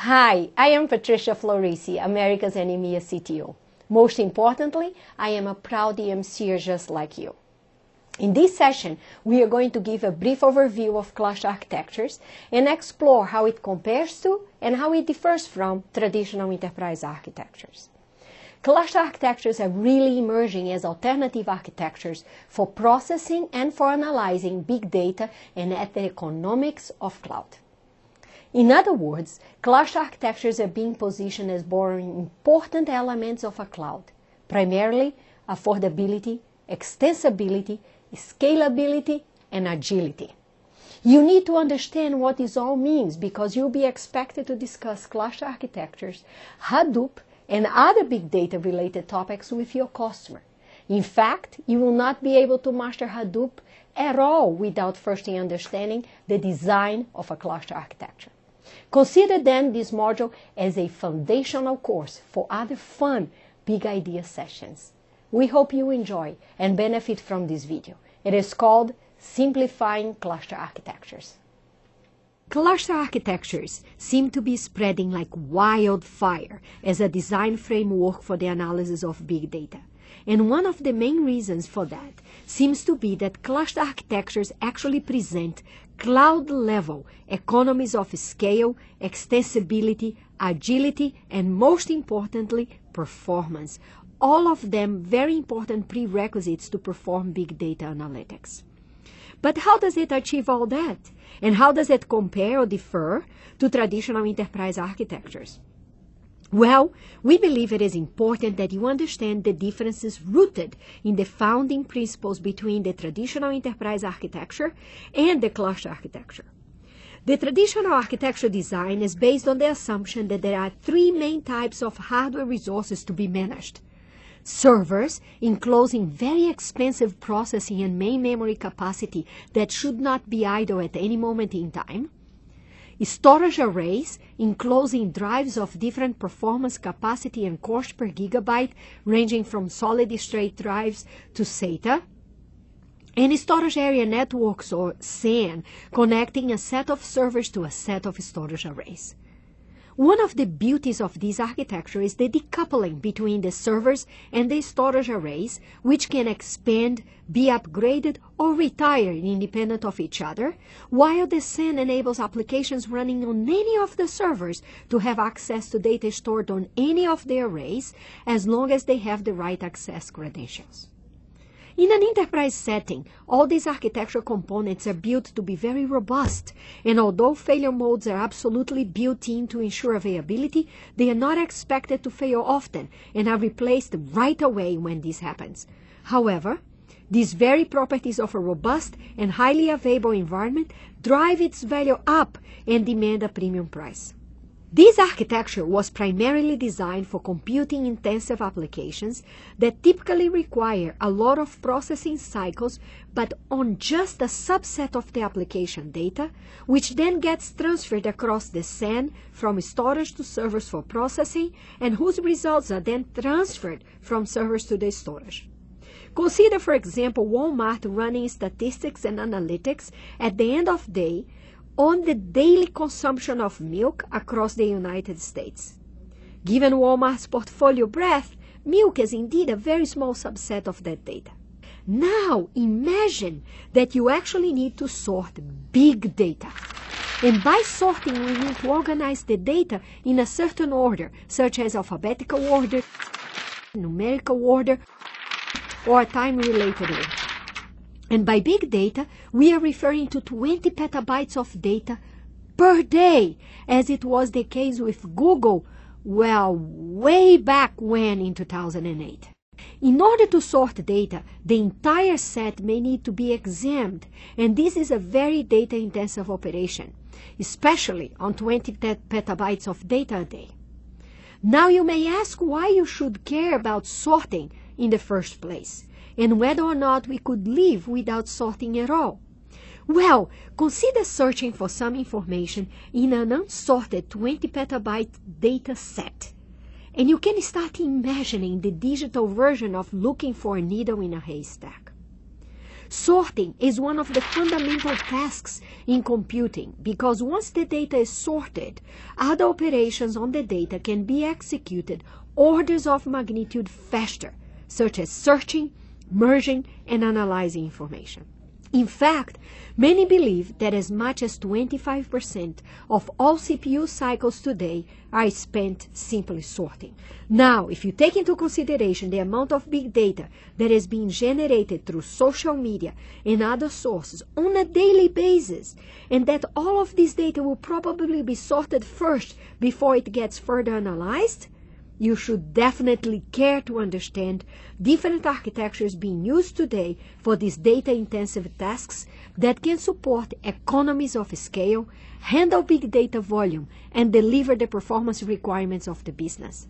Hi, I am Patricia Florissi, America's and CTO. Most importantly, I am a proud EMCer just like you. In this session, we are going to give a brief overview of cluster architectures and explore how it compares to and how it differs from traditional enterprise architectures. Cluster architectures are really emerging as alternative architectures for processing and for analyzing big data and at the economics of cloud. In other words, cluster architectures are being positioned as borrowing important elements of a cloud, primarily affordability, extensibility, scalability, and agility. You need to understand what this all means because you'll be expected to discuss cluster architectures, Hadoop, and other big data related topics with your customer. In fact, you will not be able to master Hadoop at all without first understanding the design of a cluster architecture. Consider then this module as a foundational course for other fun big idea sessions. We hope you enjoy and benefit from this video. It is called Simplifying Cluster Architectures. Cluster architectures seem to be spreading like wildfire as a design framework for the analysis of big data. And one of the main reasons for that seems to be that cluster architectures actually present cloud level economies of scale, extensibility, agility, and most importantly, performance. All of them very important prerequisites to perform big data analytics. But how does it achieve all that? And how does it compare or differ to traditional enterprise architectures? Well, we believe it is important that you understand the differences rooted in the founding principles between the traditional enterprise architecture and the cluster architecture. The traditional architecture design is based on the assumption that there are three main types of hardware resources to be managed servers enclosing very expensive processing and main memory capacity that should not be idle at any moment in time, storage arrays enclosing drives of different performance capacity and cost per gigabyte ranging from solid state drives to SATA, and storage area networks or SAN connecting a set of servers to a set of storage arrays. One of the beauties of this architecture is the decoupling between the servers and the storage arrays, which can expand, be upgraded, or retire independent of each other, while the SAN enables applications running on any of the servers to have access to data stored on any of the arrays as long as they have the right access credentials. In an enterprise setting, all these architectural components are built to be very robust, and although failure modes are absolutely built in to ensure availability, they are not expected to fail often and are replaced right away when this happens. However, these very properties of a robust and highly available environment drive its value up and demand a premium price. This architecture was primarily designed for computing intensive applications that typically require a lot of processing cycles, but on just a subset of the application data, which then gets transferred across the SAN from storage to servers for processing, and whose results are then transferred from servers to the storage. Consider, for example, Walmart running statistics and analytics at the end of day on the daily consumption of milk across the United States. Given Walmart's portfolio breadth, milk is indeed a very small subset of that data. Now imagine that you actually need to sort big data. And by sorting, we need to organize the data in a certain order, such as alphabetical order, numerical order, or time-related order. And by big data, we are referring to 20 petabytes of data per day, as it was the case with Google, well, way back when in 2008. In order to sort data, the entire set may need to be examined, and this is a very data intensive operation, especially on 20 petabytes of data a day. Now you may ask why you should care about sorting in the first place and whether or not we could live without sorting at all. Well, consider searching for some information in an unsorted 20 petabyte data set. And you can start imagining the digital version of looking for a needle in a haystack. Sorting is one of the fundamental tasks in computing because once the data is sorted, other operations on the data can be executed orders of magnitude faster, such as searching, merging, and analyzing information. In fact, many believe that as much as 25% of all CPU cycles today are spent simply sorting. Now, if you take into consideration the amount of big data that is being generated through social media and other sources on a daily basis, and that all of this data will probably be sorted first before it gets further analyzed, you should definitely care to understand different architectures being used today for these data intensive tasks that can support economies of scale, handle big data volume, and deliver the performance requirements of the business.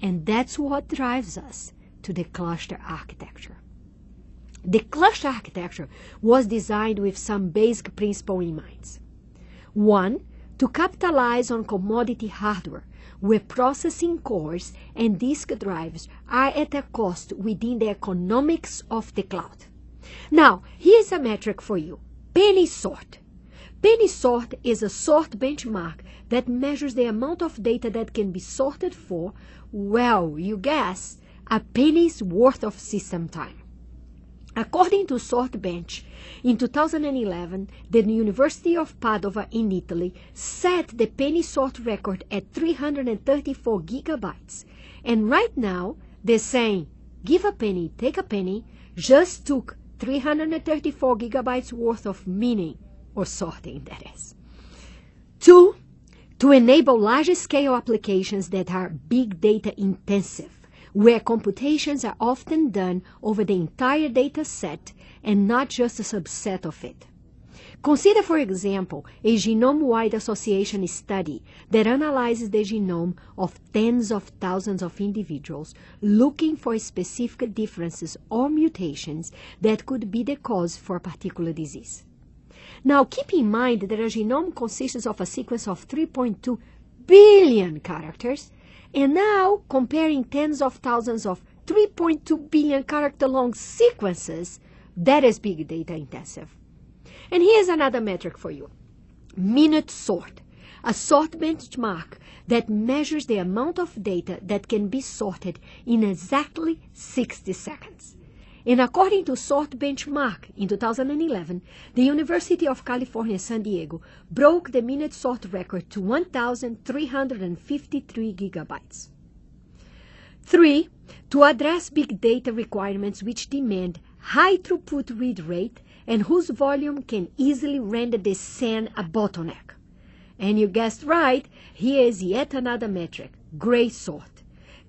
And that's what drives us to the cluster architecture. The cluster architecture was designed with some basic principle in mind. One, to capitalize on commodity hardware where processing cores and disk drives are at a cost within the economics of the cloud. Now, here's a metric for you. Penny sort. Penny sort is a sort benchmark that measures the amount of data that can be sorted for, well, you guess, a penny's worth of system time. According to Sortbench, in 2011, the University of Padova in Italy set the penny sort record at 334 gigabytes. And right now, they're saying, give a penny, take a penny, just took 334 gigabytes worth of meaning, or sorting, that is. Two, to enable large scale applications that are big data intensive where computations are often done over the entire data set and not just a subset of it. Consider, for example, a genome-wide association study that analyzes the genome of tens of thousands of individuals looking for specific differences or mutations that could be the cause for a particular disease. Now, keep in mind that a genome consists of a sequence of 3.2 billion characters and now, comparing tens of thousands of 3.2 billion character long sequences, that is big data intensive. And here's another metric for you. Minute sort, a sort benchmark that measures the amount of data that can be sorted in exactly 60 seconds. And according to Sort Benchmark in 2011, the University of California, San Diego broke the minute sort record to 1,353 gigabytes. Three, to address big data requirements which demand high throughput read rate and whose volume can easily render the SAN a bottleneck. And you guessed right, here is yet another metric, gray sort.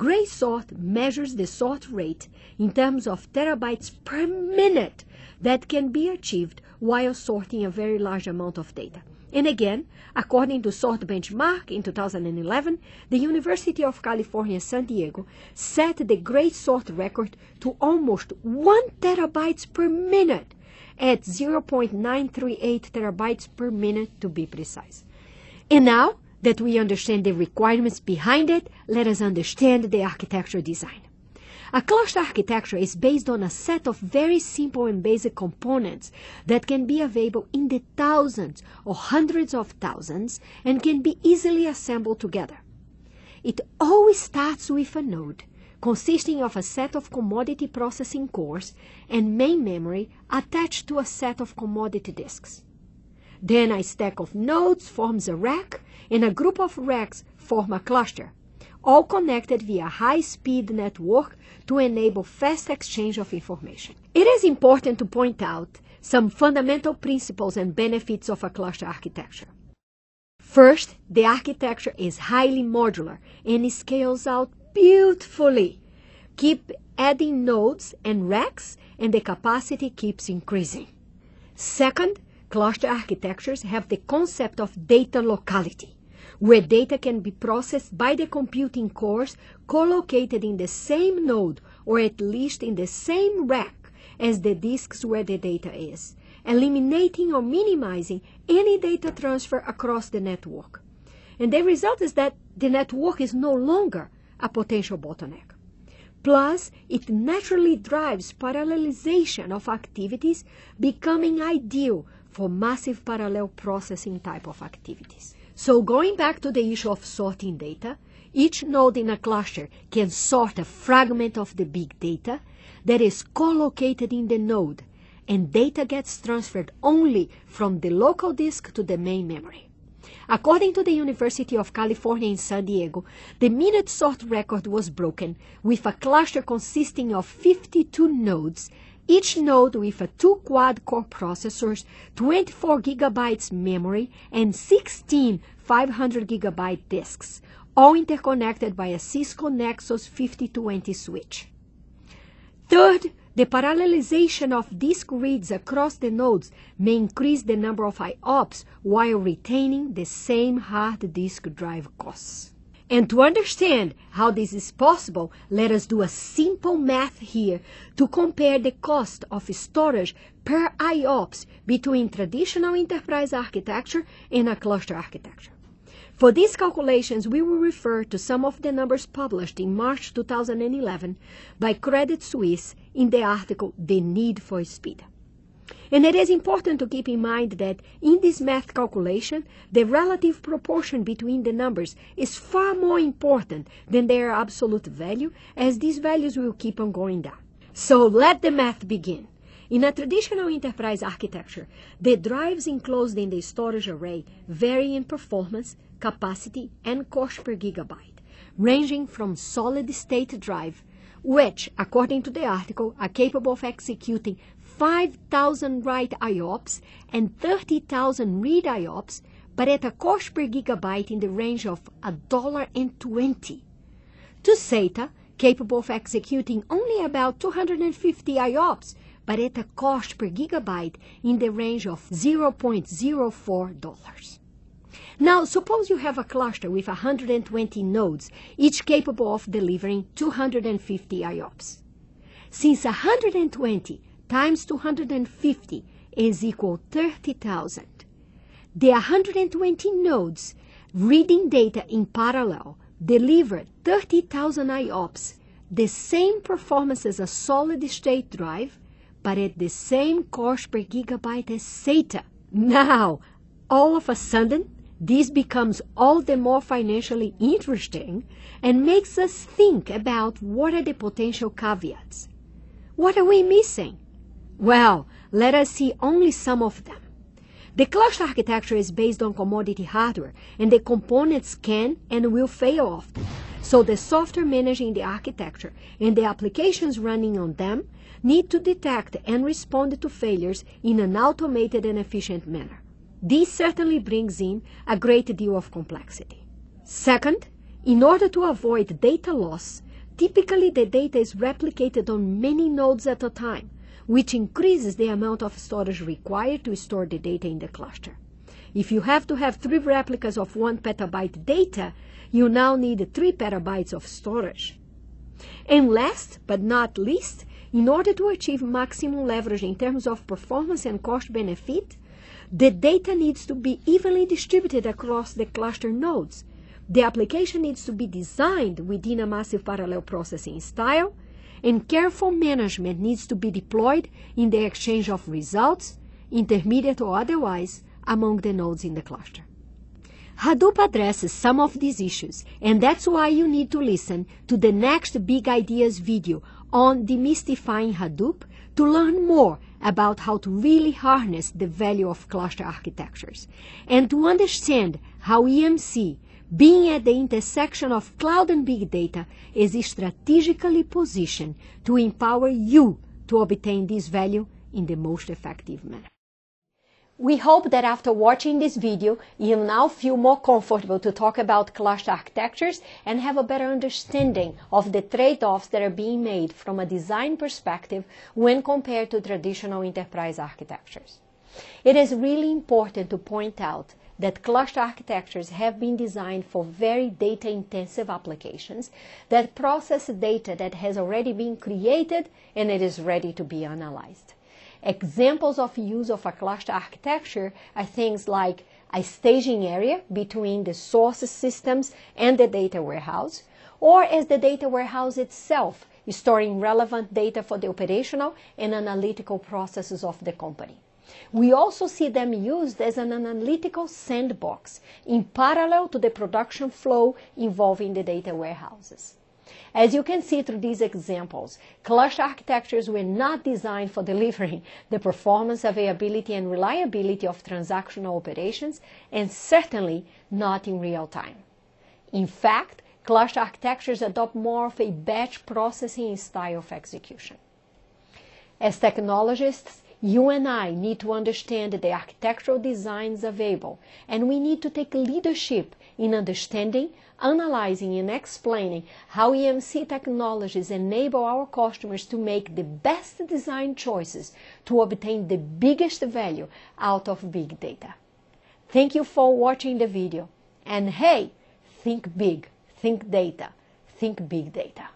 Gray sort measures the sort rate in terms of terabytes per minute that can be achieved while sorting a very large amount of data. And again, according to Sort Benchmark in 2011, the University of California, San Diego set the gray sort record to almost 1 terabytes per minute at 0.938 terabytes per minute to be precise. And now, that we understand the requirements behind it, let us understand the architecture design. A cluster architecture is based on a set of very simple and basic components that can be available in the thousands or hundreds of thousands and can be easily assembled together. It always starts with a node consisting of a set of commodity processing cores and main memory attached to a set of commodity disks. Then a stack of nodes forms a rack, and a group of racks form a cluster, all connected via high-speed network to enable fast exchange of information. It is important to point out some fundamental principles and benefits of a cluster architecture. First, the architecture is highly modular and scales out beautifully. Keep adding nodes and racks and the capacity keeps increasing. Second, Cluster architectures have the concept of data locality, where data can be processed by the computing cores co-located in the same node or at least in the same rack as the disks where the data is, eliminating or minimizing any data transfer across the network. And the result is that the network is no longer a potential bottleneck. Plus, it naturally drives parallelization of activities, becoming ideal for massive parallel processing type of activities. So going back to the issue of sorting data, each node in a cluster can sort a fragment of the big data that is co-located in the node, and data gets transferred only from the local disk to the main memory. According to the University of California in San Diego, the minute sort record was broken with a cluster consisting of 52 nodes, each node with a two quad-core processors, 24 gigabytes memory, and 16 500 gigabyte disks, all interconnected by a Cisco Nexus 5020 switch. Third, the parallelization of disk reads across the nodes may increase the number of IOPS while retaining the same hard disk drive costs. And to understand how this is possible, let us do a simple math here to compare the cost of storage per IOPS between traditional enterprise architecture and a cluster architecture. For these calculations, we will refer to some of the numbers published in March 2011 by Credit Suisse in the article The Need for Speed. And it is important to keep in mind that in this math calculation, the relative proportion between the numbers is far more important than their absolute value, as these values will keep on going down. So let the math begin. In a traditional enterprise architecture, the drives enclosed in the storage array vary in performance, capacity, and cost per gigabyte, ranging from solid-state drive, which, according to the article, are capable of executing 5,000 write IOPS and 30,000 read IOPS, but at a cost per gigabyte in the range of $1.20, to SATA, capable of executing only about 250 IOPS, but at a cost per gigabyte in the range of $0.04. Now, suppose you have a cluster with 120 nodes, each capable of delivering 250 IOPS. Since 120 times 250 is equal 30,000, the 120 nodes reading data in parallel deliver 30,000 IOPS, the same performance as a solid-state drive, but at the same cost per gigabyte as SATA. Now, all of a sudden, this becomes all the more financially interesting and makes us think about what are the potential caveats. What are we missing? Well, let us see only some of them. The cluster architecture is based on commodity hardware, and the components can and will fail often. So the software managing the architecture and the applications running on them need to detect and respond to failures in an automated and efficient manner. This certainly brings in a great deal of complexity. Second, in order to avoid data loss, typically the data is replicated on many nodes at a time, which increases the amount of storage required to store the data in the cluster. If you have to have three replicas of one petabyte data, you now need three petabytes of storage. And last but not least, in order to achieve maximum leverage in terms of performance and cost benefit, the data needs to be evenly distributed across the cluster nodes. The application needs to be designed within a massive parallel processing style, and careful management needs to be deployed in the exchange of results, intermediate or otherwise, among the nodes in the cluster. Hadoop addresses some of these issues, and that's why you need to listen to the next Big Ideas video on demystifying Hadoop to learn more about how to really harness the value of cluster architectures and to understand how EMC, being at the intersection of cloud and big data, is strategically positioned to empower you to obtain this value in the most effective manner. We hope that after watching this video, you'll now feel more comfortable to talk about cluster architectures and have a better understanding of the trade-offs that are being made from a design perspective when compared to traditional enterprise architectures. It is really important to point out that cluster architectures have been designed for very data-intensive applications that process data that has already been created and it is ready to be analyzed. Examples of use of a cluster architecture are things like a staging area between the source systems and the data warehouse, or as the data warehouse itself storing relevant data for the operational and analytical processes of the company. We also see them used as an analytical sandbox in parallel to the production flow involving the data warehouses. As you can see through these examples, cluster architectures were not designed for delivering the performance, availability, and reliability of transactional operations, and certainly not in real time. In fact, cluster architectures adopt more of a batch processing style of execution. As technologists, you and I need to understand the architectural designs available, and we need to take leadership in understanding, analyzing, and explaining how EMC technologies enable our customers to make the best design choices to obtain the biggest value out of big data. Thank you for watching the video. And hey, think big, think data, think big data.